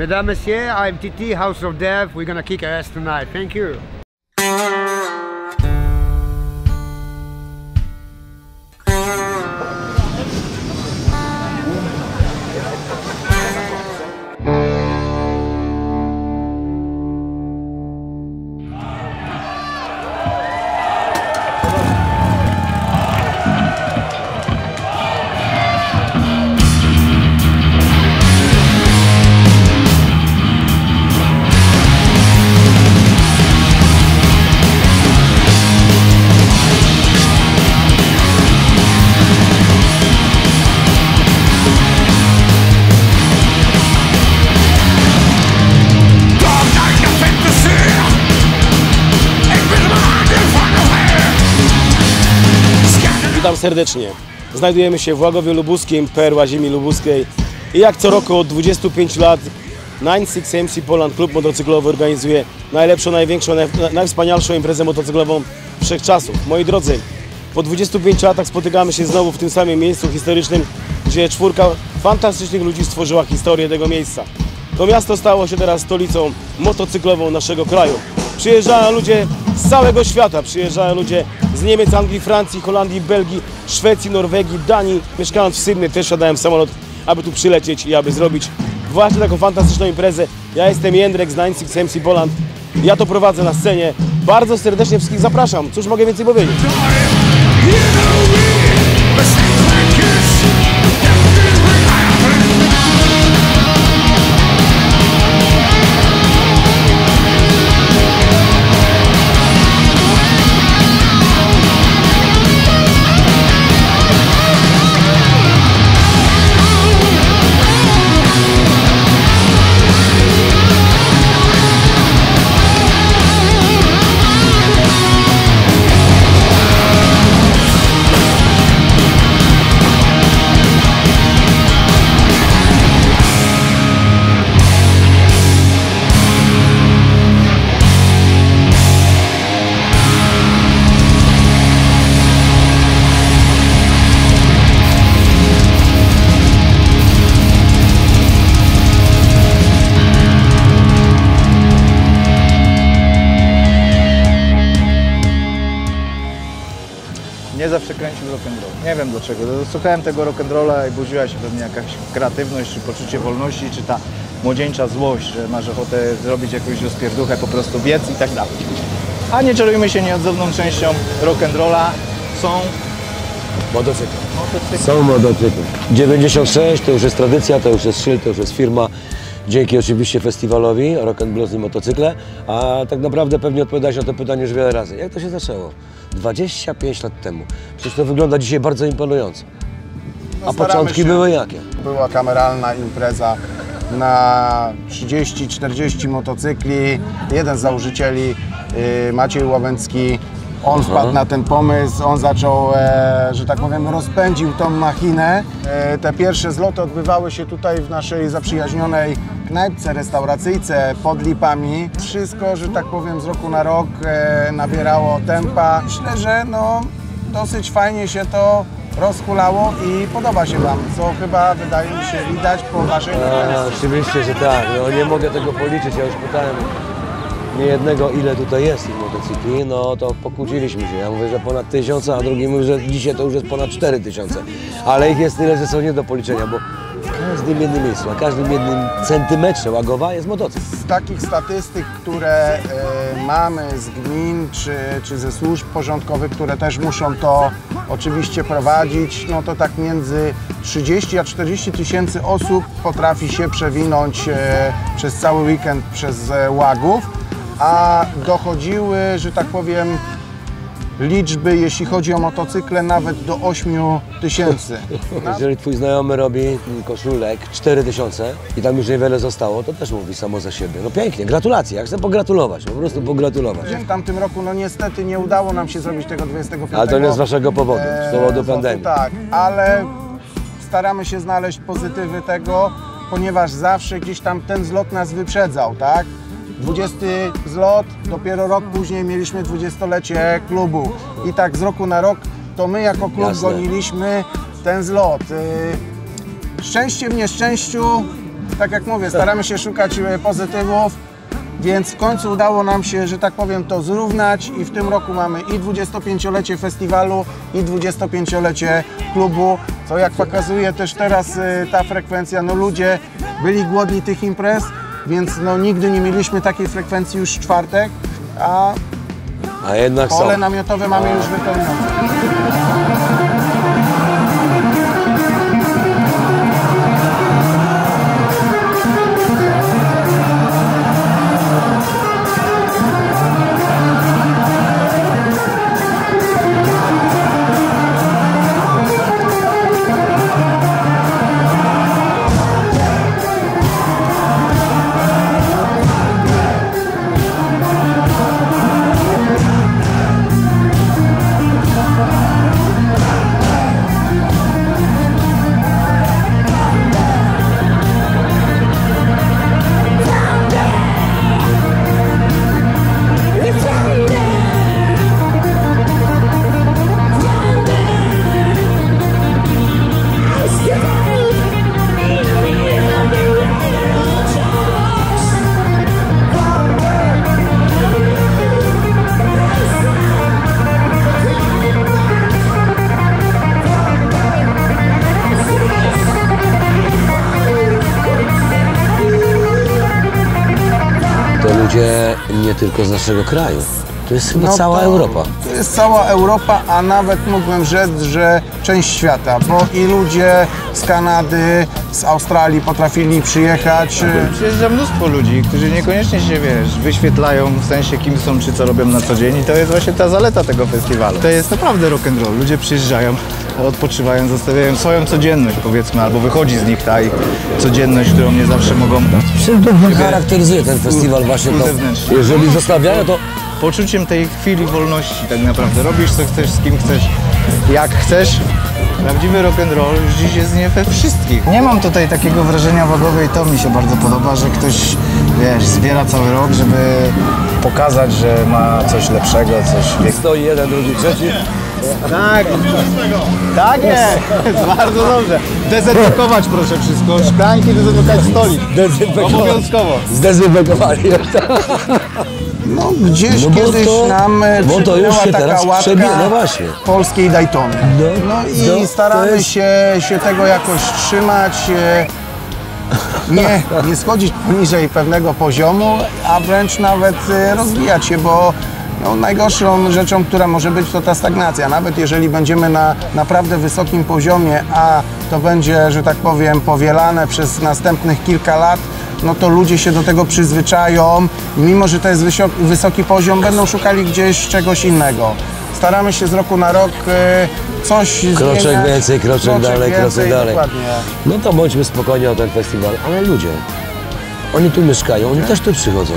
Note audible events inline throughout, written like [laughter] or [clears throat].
Mesdames, Messieurs, I'm TT, House of Death. We're gonna kick ass tonight. Thank you. Witam serdecznie. Znajdujemy się w Łagowie Lubuskim, perła ziemi lubuskiej. I jak co roku od 25 lat 96 MC Poland Klub Motocyklowy organizuje najlepszą, największą, naj- najwspanialszą imprezę motocyklową wszechczasów. Moi drodzy, po 25 latach spotykamy się znowu w tym samym miejscu historycznym, gdzie czwórka fantastycznych ludzi stworzyła historię tego miejsca. To miasto stało się teraz stolicą motocyklową naszego kraju. Przyjeżdżają ludzie z całego świata, przyjeżdżają ludzie z Niemiec, Anglii, Francji, Holandii, Belgii, Szwecji, Norwegii, Danii. Mieszkając w Sydney też wsiadałem w samolot, aby tu przylecieć i aby zrobić właśnie taką fantastyczną imprezę. Ja jestem Jędrek z 96 MC Poland. Ja to prowadzę na scenie. Bardzo serdecznie wszystkich zapraszam. Cóż mogę więcej powiedzieć? Wiem dlaczego. Słuchałem tego rock'n'rolla i budziła się we mnie jakaś kreatywność, czy poczucie wolności, czy ta młodzieńcza złość, że masz ochotę zrobić jakąś rozpierduchę, po prostu biec i tak dalej. A nie czarujmy się nieodzowną częścią rock'n'rolla są Motocykl. motocykle. Są motocykle. 96 to już jest tradycja, to już jest szyld, to już jest firma. Dzięki oczywiście festiwalowi Rock and Blues i motocykle. A tak naprawdę pewnie odpowiadałeś na to pytanie już wiele razy. Jak to się zaczęło? 25 lat temu. Przecież to wygląda dzisiaj bardzo imponująco. A No, staramy początki się. były jakie? Była kameralna impreza na 30-40 motocykli. Jeden z założycieli, y, Maciej Łabęcki, on wpadł na ten pomysł, on zaczął, e, że tak powiem, rozpędził tą machinę. E, te pierwsze zloty odbywały się tutaj w naszej zaprzyjaźnionej knajpce, restauracyjce pod Lipami. Wszystko, że tak powiem, z roku na rok e, nabierało tempa. Myślę, że no, dosyć fajnie się to rozhulało i podoba się Wam, co chyba wydaje mi się widać po Waszej A, oczywiście, że tak. No, nie mogę tego policzyć. Ja już pytałem nie jednego, ile tutaj jest tych motocykli. No to pokłóciliśmy się. Ja mówię, że ponad tysiąc, a drugi mówi, że dzisiaj to już jest ponad cztery tysiące. Ale ich jest tyle, że są nie do policzenia, bo w każdym jednym miejscu, na każdym jednym centymetrze Łagowa jest motocykl. Z takich statystyk, które e, mamy z gmin czy, czy ze służb porządkowych, które też muszą to oczywiście prowadzić, no to tak między 30 a 40 tysięcy osób potrafi się przewinąć e, przez cały weekend przez e, Łagów, a dochodziły, że tak powiem, liczby, jeśli chodzi o motocykle, nawet do 8 tysięcy. [laughs] Jeżeli twój znajomy robi koszulek 4000 i tam już niewiele zostało, to też mówi samo za siebie. No pięknie, gratulacje, ja chcę pogratulować, po prostu pogratulować. W tamtym roku, no niestety nie udało nam się zrobić tego 25. Ale to nie z waszego powodu, z powodu pandemii. Tak, ale staramy się znaleźć pozytywy tego, ponieważ zawsze gdzieś tam ten zlot nas wyprzedzał, tak? 20 zlot, dopiero rok później mieliśmy 20-lecie klubu. I tak z roku na rok to my jako klub Jasne. goniliśmy ten zlot. Y, Szczęście w nieszczęściu tak jak mówię, staramy się szukać e, pozytywów, więc w końcu udało nam się, że tak powiem, to zrównać i w tym roku mamy i 25-lecie festiwalu, i 25-lecie klubu, co jak pokazuje też teraz e, ta frekwencja, no ludzie byli głodni tych imprez, więc no nigdy nie mieliśmy takiej frekwencji już w czwartek, a A jednak są. pole namiotowe mamy już wypełnione. Tylko z naszego kraju. To jest chyba No cała to- Europa. To jest cała Europa, a nawet mógłbym rzec, że część świata, bo i ludzie z Kanady, z Australii potrafili przyjechać. Przyjeżdża mnóstwo ludzi, którzy niekoniecznie się, wiesz, wyświetlają w sensie kim są, czy co robią na co dzień i to jest właśnie ta zaleta tego festiwalu. To jest naprawdę rock and roll. Ludzie przyjeżdżają, odpoczywają, zostawiają swoją codzienność powiedzmy, albo wychodzi z nich ta ich codzienność, którą nie zawsze mogą Charakteryzuje ten festiwal właśnie to. Jeżeli zostawiają, to poczuciem tej chwili wolności tak naprawdę. Robisz co chcesz, z kim chcesz, jak chcesz. Prawdziwy rock and roll już dziś jest nie we wszystkich. Nie mam tutaj takiego wrażenia wagowe i to mi się bardzo podoba, że ktoś, wiesz, zbiera cały rok, żeby pokazać, że ma coś lepszego, coś stoi jeden, drugi, trzeci. Tak, tak jest, [laughs] bardzo dobrze. Dezynfekować proszę wszystko, szklanki, dezynfekować stolik. Dezynfekować. Obowiązkowo. Zdezynfekowali. No gdzieś No kiedyś to- nam e, bo to już się taka łatka no właśnie. polskiej Daytony. No, No i no, staramy jest- się, się tego jakoś trzymać. e, Nie, nie schodzić poniżej pewnego poziomu, a wręcz nawet e, rozwijać się, bo no, najgorszą rzeczą, która może być, to ta stagnacja. Nawet jeżeli będziemy na naprawdę wysokim poziomie, a to będzie, że tak powiem, powielane przez następnych kilka lat, no to ludzie się do tego przyzwyczają. Mimo, że to jest wysoki poziom, będą szukali gdzieś czegoś innego. Staramy się z roku na rok e, coś Kroczek zmieniać. więcej, kroczek dalej, kroczek więcej, dalej. Dokładnie. No to bądźmy spokojni o ten festiwal, ale ludzie, oni tu mieszkają, oni też tu przychodzą.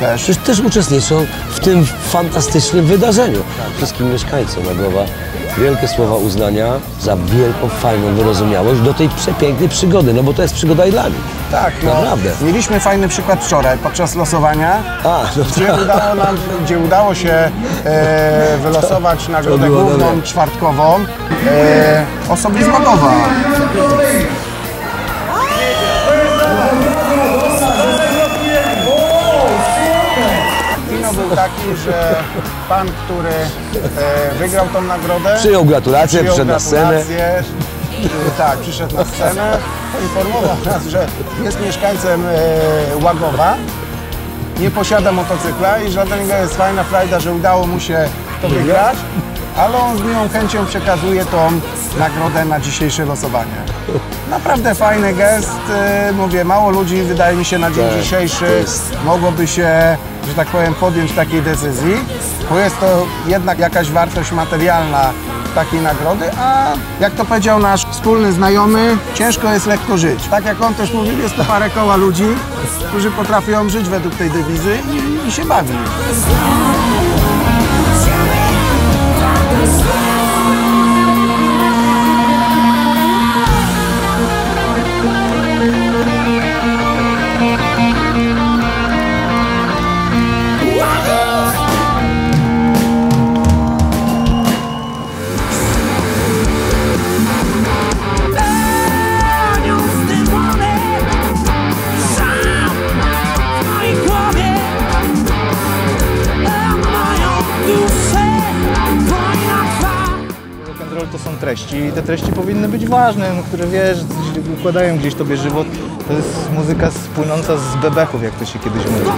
Też. Przecież też uczestniczą w tym fantastycznym wydarzeniu. Wszystkim mieszkańcom Nagowa wielkie słowa uznania za wielką, fajną wyrozumiałość do tej przepięknej przygody, no bo to jest przygoda i dla nich. Tak, no, Naprawdę. Mieliśmy fajny przykład wczoraj podczas losowania, A, no gdzie tak. udało, nam, gdzie udało się e, wylosować nagrodę główną, dobre. czwartkową e, osobie z Magowa. Taki, że pan, który e, wygrał tą nagrodę, Przyjął gratulacje, przyjął przyszedł na scenę. gratulacje. Tak, przyszedł na scenę, poinformował nas, że jest mieszkańcem e, Łagowa, nie posiada motocykla i niego jest fajna frajda, że udało mu się to wygrać, ale on z miłą chęcią przekazuje tą nagrodę na dzisiejsze losowanie. Naprawdę fajny gest, e, mówię, mało ludzi wydaje mi się na dzień Tak, dzisiejszy jest- mogłoby się, że tak powiem, podjąć takiej decyzji, bo jest to jednak jakaś wartość materialna takiej nagrody, a jak to powiedział nasz wspólny znajomy, ciężko jest lekko żyć. Tak jak on też mówił, jest to parę koła ludzi, którzy potrafią żyć według tej dewizy i, i się bawić. Sorry. Być ważne, no, które wiesz, układają gdzieś tobie żywot. To jest muzyka spłynąca z bebechów, jak to się kiedyś mówiło.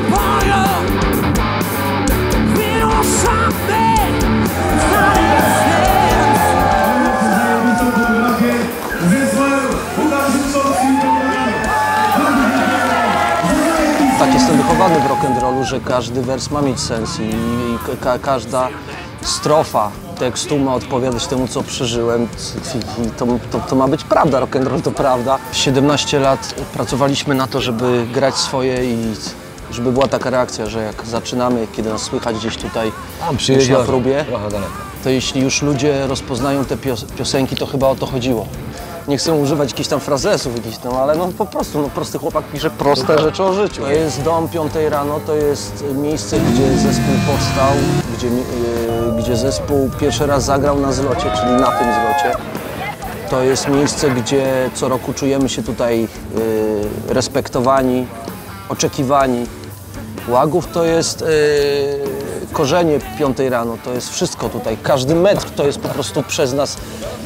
Tak jestem wychowany w rock'n'rollu, że każdy wers ma mieć sens i, i ka każda strofa tekstu ma odpowiadać temu, co przeżyłem to, to, to ma być prawda, rock'n'roll to prawda. 17 lat pracowaliśmy na to, żeby grać swoje i żeby była taka reakcja, że jak zaczynamy, kiedy nas słychać gdzieś tutaj gdzieś na próbie, to jeśli już ludzie rozpoznają te pios piosenki, to chyba o to chodziło. Nie chcę używać jakichś tam frazesów, jakichś tam, ale no po prostu, no prosty chłopak pisze proste rzeczy o życiu. To jest dom 5 rano, to jest miejsce, gdzie zespół powstał, gdzie, yy, gdzie zespół pierwszy raz zagrał na zlocie, czyli na tym zlocie. To jest miejsce, gdzie co roku czujemy się tutaj yy, respektowani, oczekiwani. Łagów to jest yy, korzenie piątej rano, to jest wszystko tutaj. Każdy metr to jest po prostu przez nas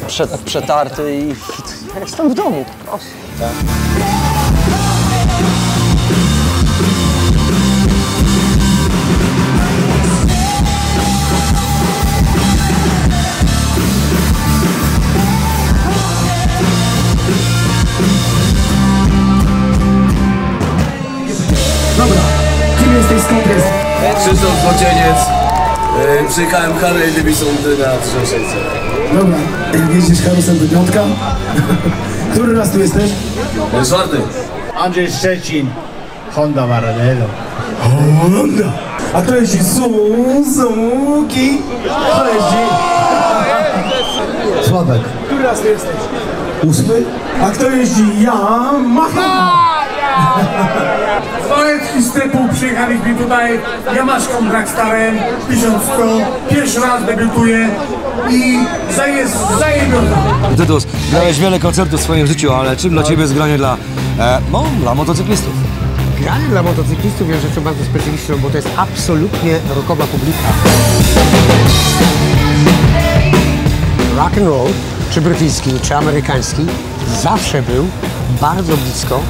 prze, przetarty i [laughs] jestem w domu Krzysztof Złocieniec. Yy, Przyjechałem Harley Davidson na 3600. Dobra, jeździsz karusem do piątka? [laughs] Który raz tu jesteś? Czwarty. Andrzej Szczecin, Honda Maranello. Honda! A kto jeździ? Suzuki? Kto jeździ? Sławek. Który raz tu jesteś? Ósmy? A kto jeździ? Yamaha! Z Stepu przyjechaliśmy tutaj Jamaszką Dragstarem 1100. Pierwszy raz debiutuję i zajest, zajebiona. Tytus, grałeś wiele koncertów w swoim życiu, ale czym dla Ciebie jest granie dla, e, no, dla motocyklistów? Granie dla motocyklistów jest rzeczą bardzo specyficzną, bo to jest absolutnie rockowa publika. Rock and roll, czy brytyjski, czy amerykański, zawsze był bardzo blisko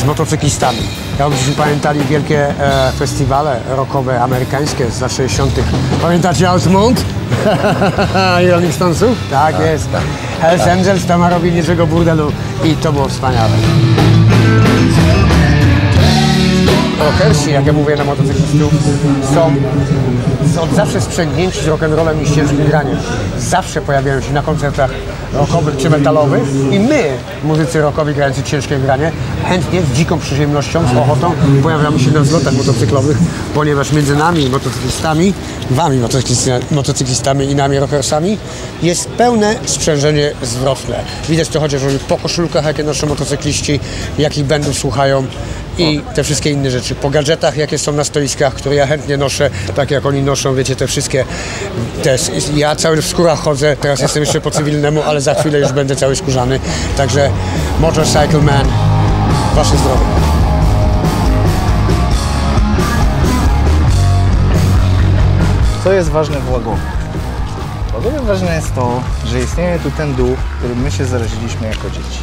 z motocyklistami. Jakbyśmy pamiętali wielkie e, festiwale rockowe amerykańskie z lat 60. Pamiętacie Outmont? [laughs] I Rolling Stonesów? Tak, jest. Hells Angels tam robili niczego burdelu i to było wspaniale. rockersi, jak ja mówię na motocyklistów, są, od zawsze sprzęgnięci z rock'n'rollem i z ciężkim graniem. Zawsze pojawiają się na koncertach rockowych czy metalowych i my, muzycy rockowi grający ciężkie granie, chętnie, z dziką przyjemnością, z ochotą pojawiamy się na zlotach motocyklowych, ponieważ między nami motocyklistami, wami motocyklistami i nami rockersami jest pełne sprzężenie zwrotne. Widać to chociażby po koszulkach, jakie noszą motocykliści, jakich bandów słuchają i te wszystkie inne rzeczy. Po gadżetach, jakie są na stoiskach, które ja chętnie noszę, tak jak oni noszą, wiecie, te wszystkie. Ja cały w skórach chodzę, teraz jestem jeszcze po cywilnemu, ale za chwilę już będę cały skórzany. Także Motorcycle Man, wasze zdrowie. Co jest ważne w Łagowie? W Łagowie ważne jest to, że istnieje tu ten duch, którym my się zaraziliśmy jako dzieci.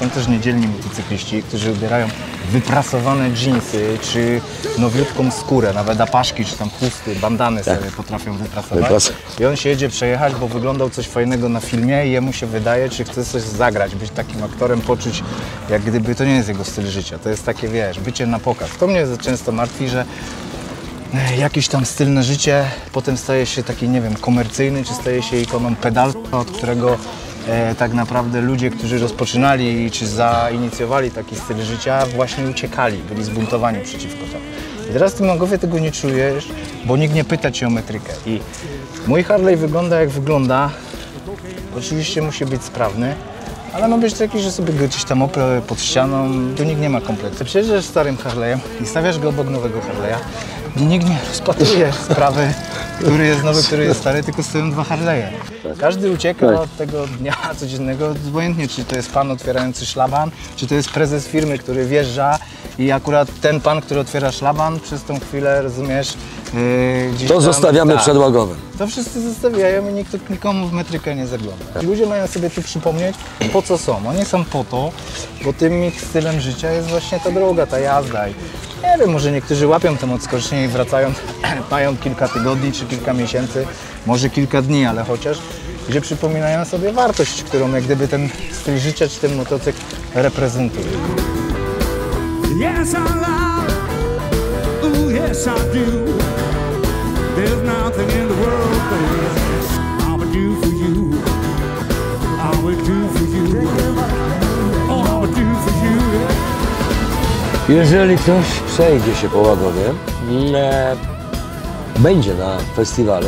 Są też niedzielni motocykliści, którzy ubierają wyprasowane dżinsy, czy nowiutką skórę, nawet apaszki, czy tam chusty, bandany sobie potrafią wyprasować. Wypras- I on się jedzie przejechać, bo wyglądał coś fajnego na filmie i jemu się wydaje, czy chce coś zagrać, być takim aktorem, poczuć, jak gdyby to nie jest jego styl życia. To jest takie, wiesz, bycie na pokaz. To mnie często martwi, że jakiś tam styl na życie potem staje się taki, nie wiem, komercyjny, czy staje się ikoną pedalstwa, od którego e, tak naprawdę ludzie, którzy rozpoczynali czy zainicjowali taki styl życia, właśnie uciekali, byli zbuntowani przeciwko temu. I teraz w tym Mongowie tego nie czujesz, bo nikt nie pyta cię o metrykę. I mój Harley wygląda jak wygląda. Oczywiście musi być sprawny, ale ma być taki, że sobie gdzieś tam oprę pod ścianą, tu nikt nie ma kompleksu. Przyjeżdżasz starym Harley'em i stawiasz go obok nowego Harley'a i nikt nie rozpatruje sprawy, który jest nowy, który jest stary, tylko stoją dwa Harley'e. Każdy ucieka od tego dnia codziennego, obojętnie czy to jest pan otwierający szlaban, czy to jest prezes firmy, który wjeżdża I akurat ten pan, który otwiera szlaban, przez tą chwilę, rozumiesz, yy, To tam- zostawiamy tak. przed łagowem. To wszyscy zostawiają i nikt nikomu w metrykę nie zagląda. Ludzie mają sobie tu przypomnieć, po co są. Oni są po to, bo tym ich stylem życia jest właśnie ta droga, ta jazda. I nie wiem, może niektórzy łapią tam odskocznie i wracają, [clears throat] mają kilka tygodni czy kilka miesięcy, może kilka dni, ale chociaż, gdzie przypominają sobie wartość, którą jak gdyby ten styl życia czy ten motocykl reprezentuje. Yes, I love. Ooh, yes, I do. There's nothing in the world, baby, I would do for you. I would do for you. Oh, I would do for you. Jeżeli ktoś przejdzie się po Łagowie, e, będzie na festiwalu,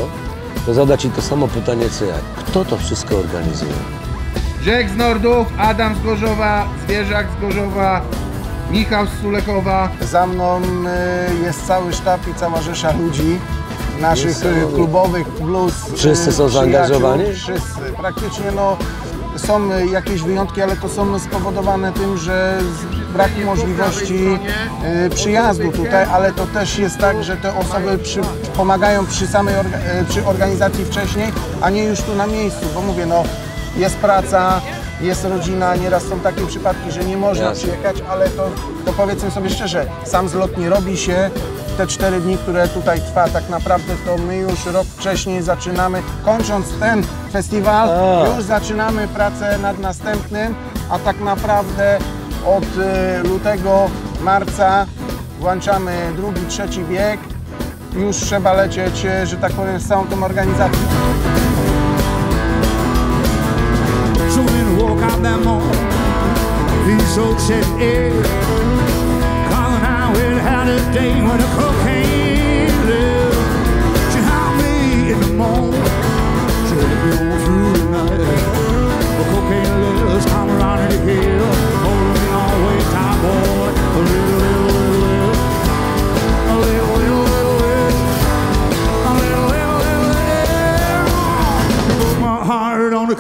to zada Ci to samo pytanie co ja. Kto to wszystko organizuje? Rzek z Nordów, Adam z Gorzowa, Zwierzak z Gorzowa, Michał z Sulekowa. Za mną y, jest cały sztab i cała rzesza ludzi, naszych y, klubowych plus y, Wszyscy są zaangażowani? Wszyscy. Praktycznie no, są jakieś wyjątki, ale to są spowodowane tym, że z braku możliwości y, przyjazdu tutaj, ale to też jest tak, że te osoby przy, pomagają przy samej orga, y, przy organizacji wcześniej, a nie już tu na miejscu, bo mówię, no jest praca, jest rodzina, nieraz są takie przypadki, że nie można Jasne. przyjechać, ale to, to powiedzmy sobie szczerze, sam zlot nie robi się. Te cztery dni, które tutaj trwa, tak naprawdę to my już rok wcześniej zaczynamy, kończąc ten festiwal, już zaczynamy pracę nad następnym, a tak naprawdę od y, lutego, marca włączamy drugi, trzeci bieg. Już trzeba lecieć, y, że tak powiem, z całą tą organizacją. A day when the cocaine. She me in the mall,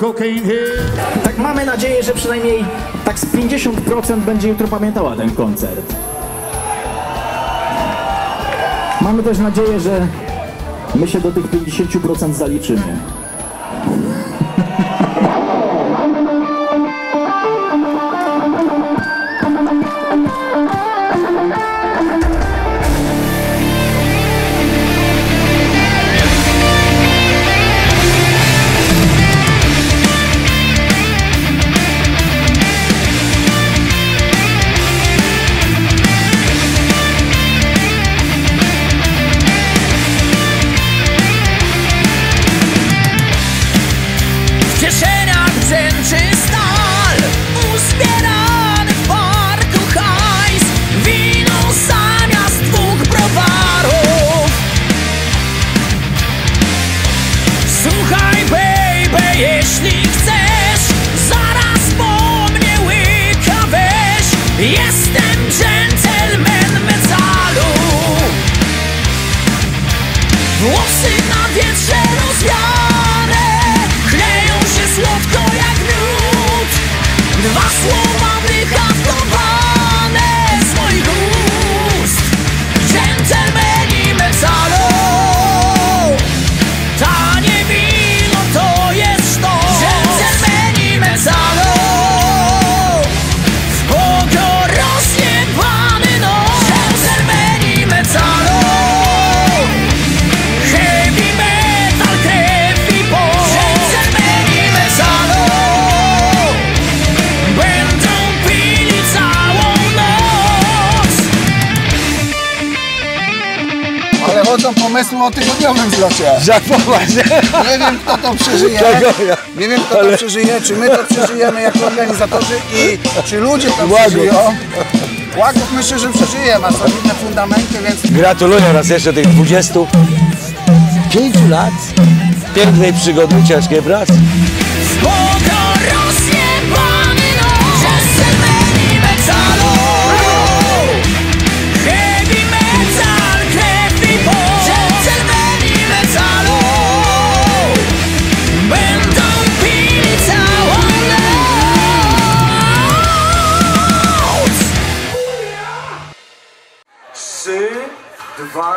cocaine. Tak mamy nadzieję, że przynajmniej tak z 50% będzie jutro pamiętała ten koncert. Mamy też nadzieję, że my się do tych 50% zaliczymy. O tygodniowym zlocie. Zapowiedź. Nie wiem kto to przeżyje. Nie wiem kto to przeżyje, czy my to przeżyjemy jako organizatorzy i czy ludzie to przeżyją. Łagów myślę, że przeżyje, ma solidne fundamenty, więc Gratuluję raz jeszcze tych 25 lat pięknej przygody, ciężkiej pracy.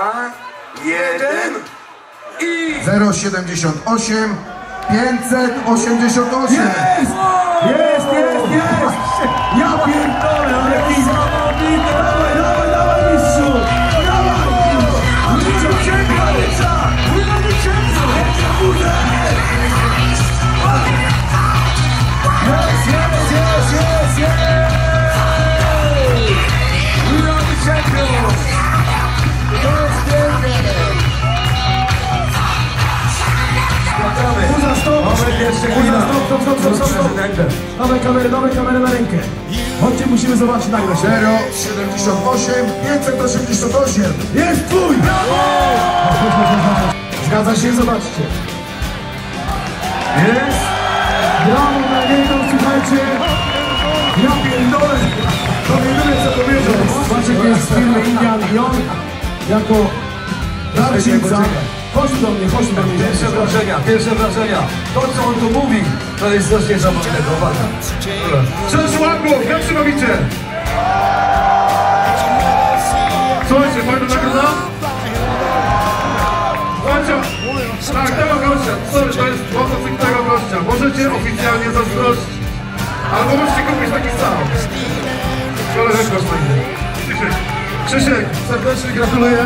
Dwa, jeden i... 078 588 Jest! Jest, jest, jest! Ja pierdolę, ale niesamowite! Dawaj, dawaj, dawaj, mistrzu! Dawaj! Wrócił się się Jest, Moment, jeszcze chwila. Stop, stop, stop, stop, stop, stop. Dawaj kamerę, dawaj kamerę na rękę. Chodźcie, musimy zobaczyć nagle się. 078 588 Jest twój! Zgadza się, zobaczcie. Jest! Brawo dla niego, słuchajcie! Ja pierdolę! To nie wiem co powiedział. Maciek jest z firmy Indian Young jako darczyńca. Chodź do mnie, chodź do mnie. Pierwsze wrażenia, pierwsze wrażenia. To, co on tu mówi, to jest coś niesamowitego. Uwaga. Cześć Łagów, jak się bawicie? Słuchajcie, fajna nagroda? Słuchajcie, tak, tego gościa, sorry, to jest motocykl tego gościa. Możecie oficjalnie zazdrościć. Albo możecie kupić taki sam. Koleżanko. Krzysiek, Krzysiek, serdecznie gratuluję.